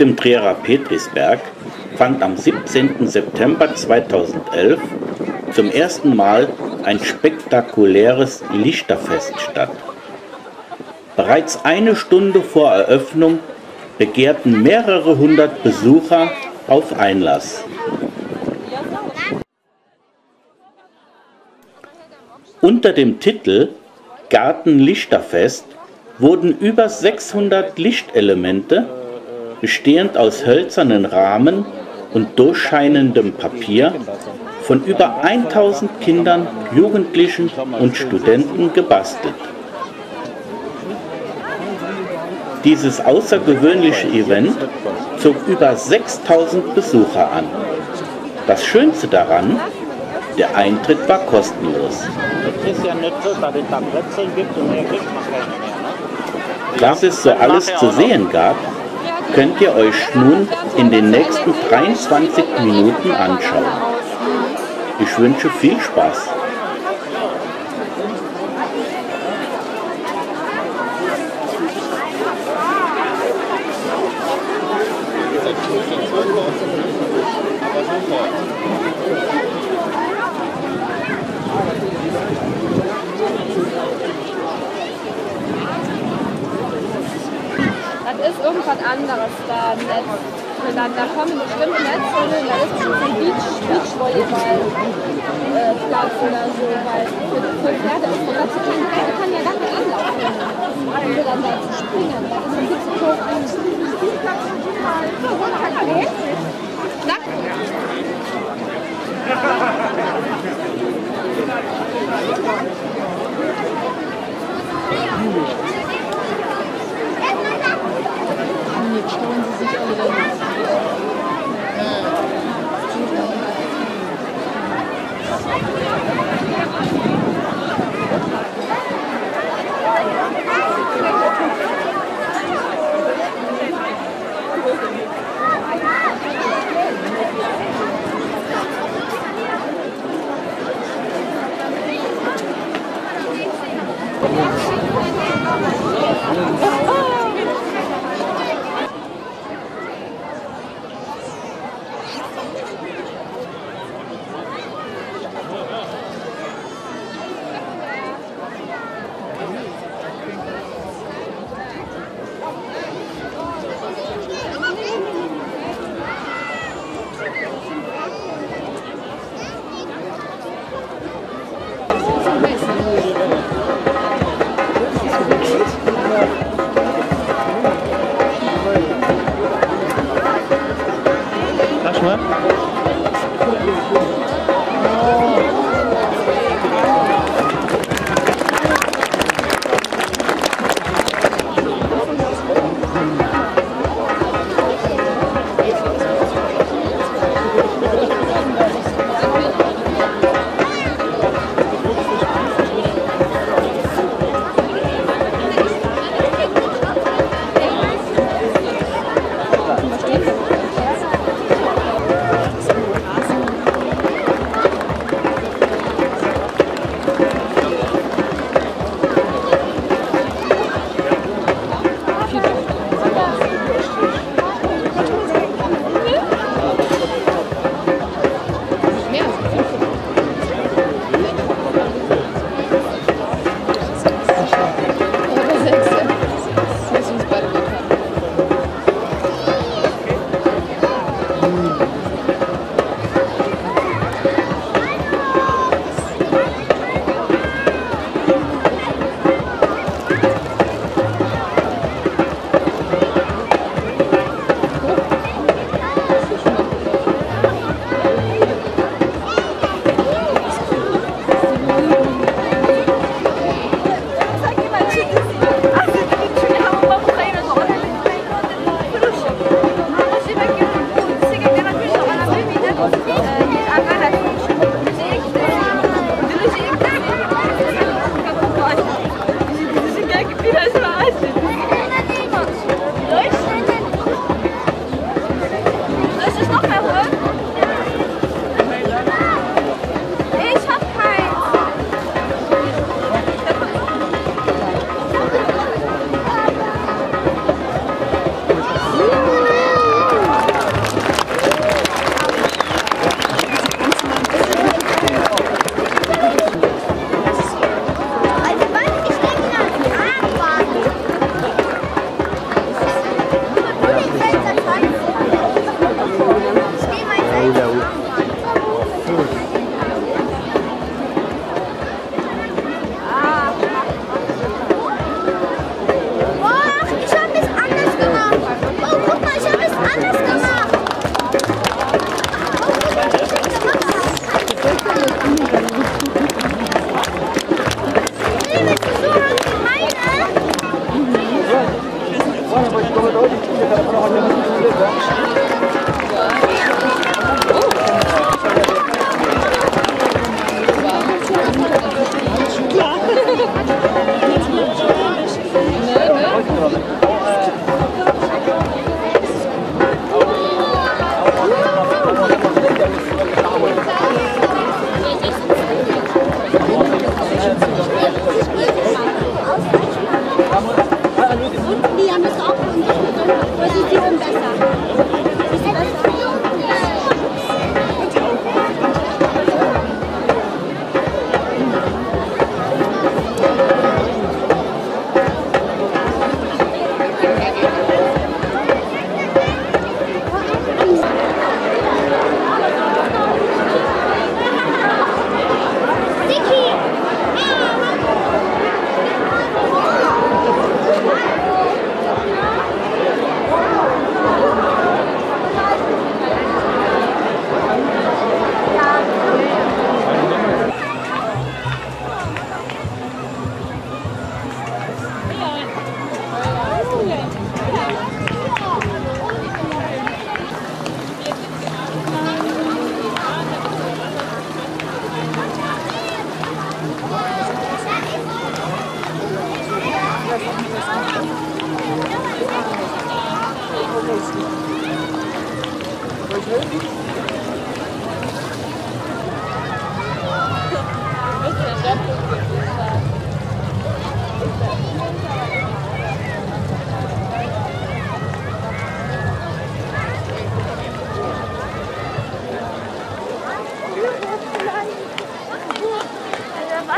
Dem Trierer Petrisberg fand am 17. September 2011 zum ersten Mal ein spektakuläres Lichterfest statt. Bereits eine Stunde vor Eröffnung begehrten mehrere hundert Besucher auf Einlass. Unter dem Titel Gartenlichterfest wurden über 600 Lichtelemente, bestehend aus hölzernen Rahmen und durchscheinendem Papier, von über 1000 Kindern, Jugendlichen und Studenten gebastelt. Dieses außergewöhnliche Event zog über 6000 Besucher an. Das Schönste daran, der Eintritt war kostenlos. Was es so alles zu sehen gab, könnt ihr euch nun in den nächsten 23 Minuten anschauen. Ich wünsche viel Spaß. Das ist irgendwas anderes da im Netz. Und dann, da kommen bestimmte Netze hin, da ist ein Beach, Beachvolleyball äh, Platz oder so, weil für, für Pferde ist so dazu tun, der kann ja nicht anlaufen, um dann da zu springen. Das ist ein bisschen so ein Spielplatz total. Na? Jetzt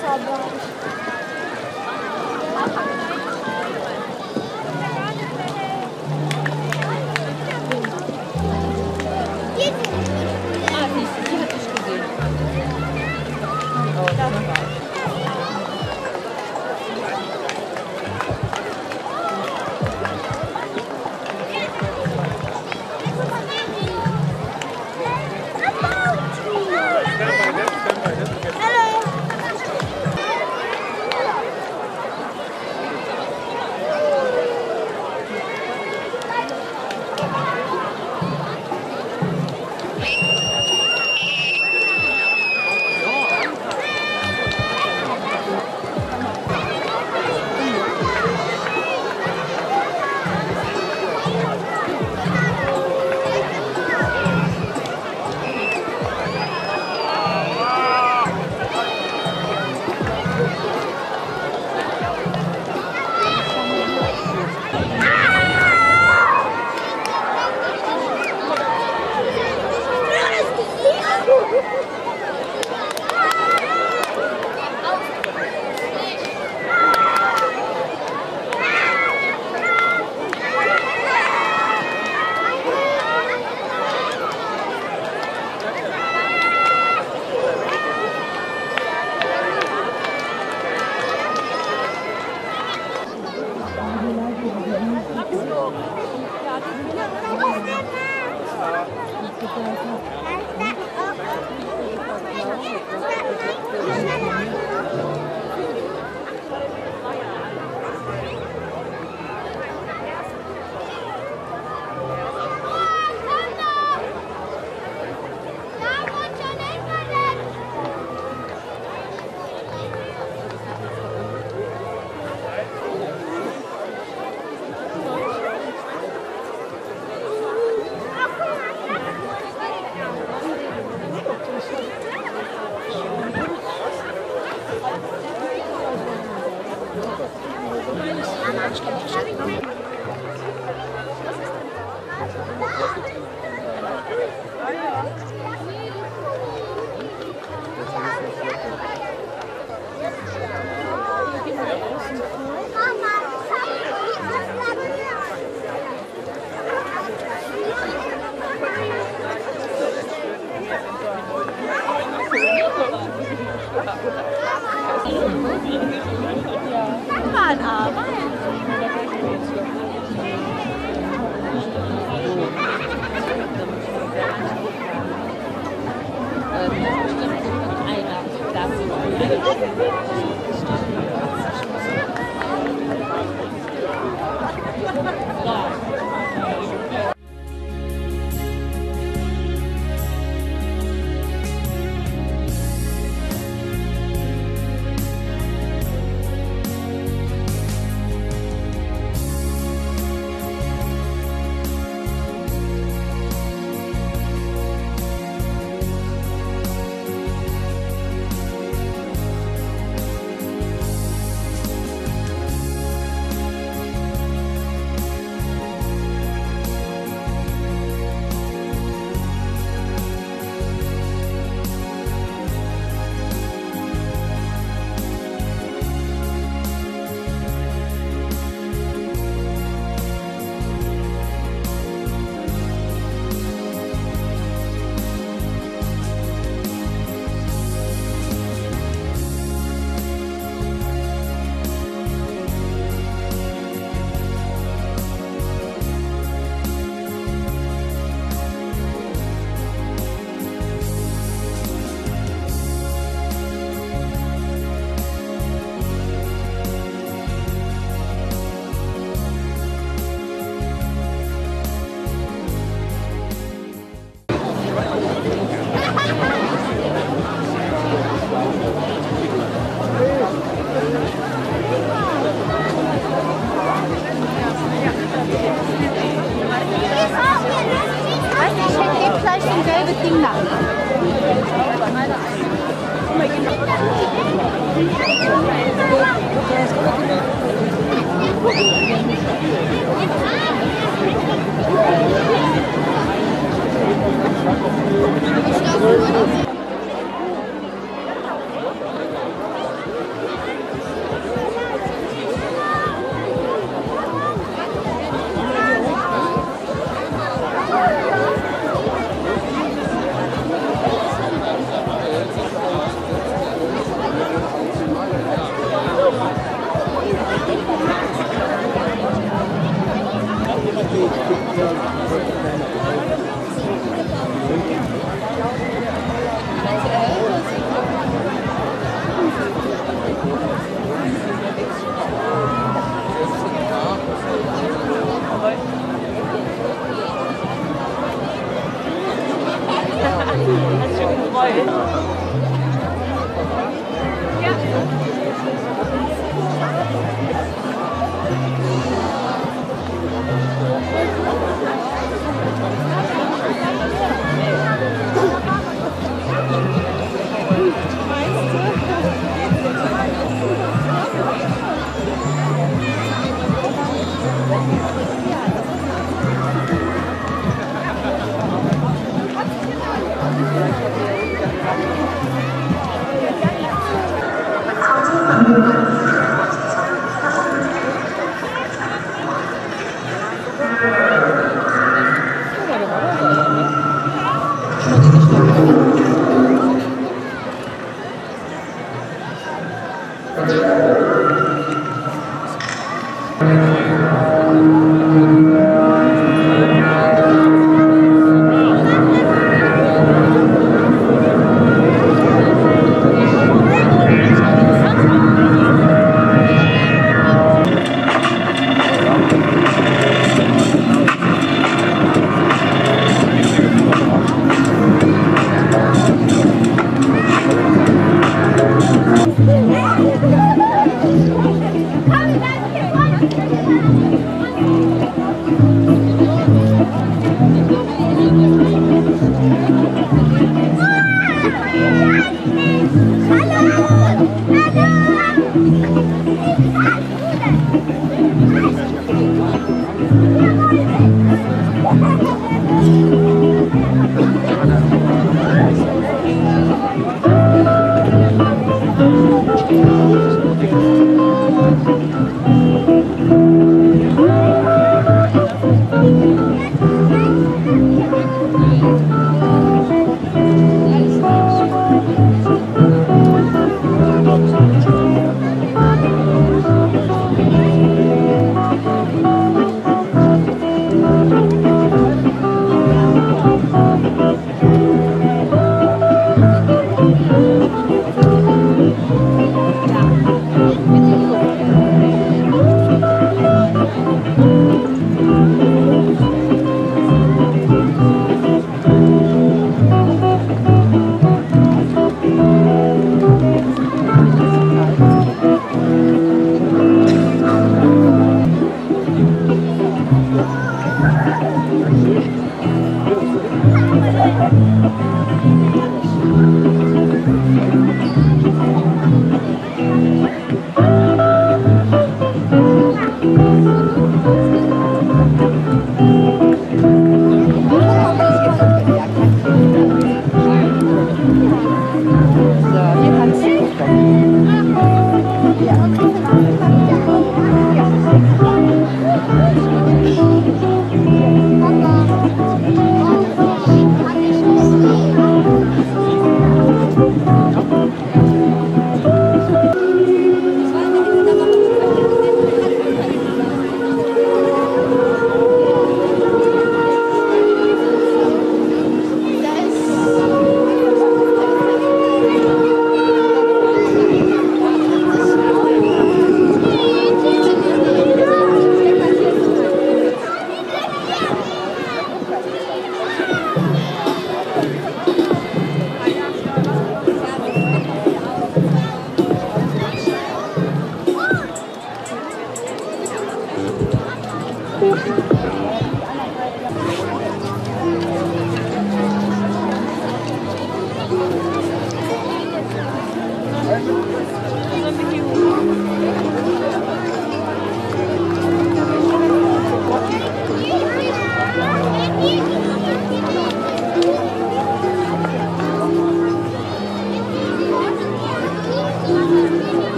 Tá engraçado, eu.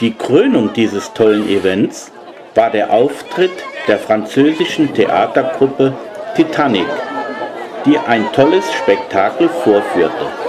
Die Krönung dieses tollen Events war der Auftritt der französischen Theatergruppe Titanic, die ein tolles Spektakel vorführte.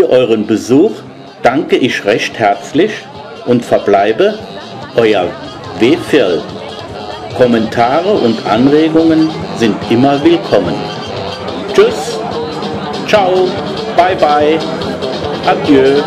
Für euren Besuch danke ich recht herzlich und verbleibe euer W-Firl. Kommentare und Anregungen sind immer willkommen. Tschüss, ciao, bye bye, adieu.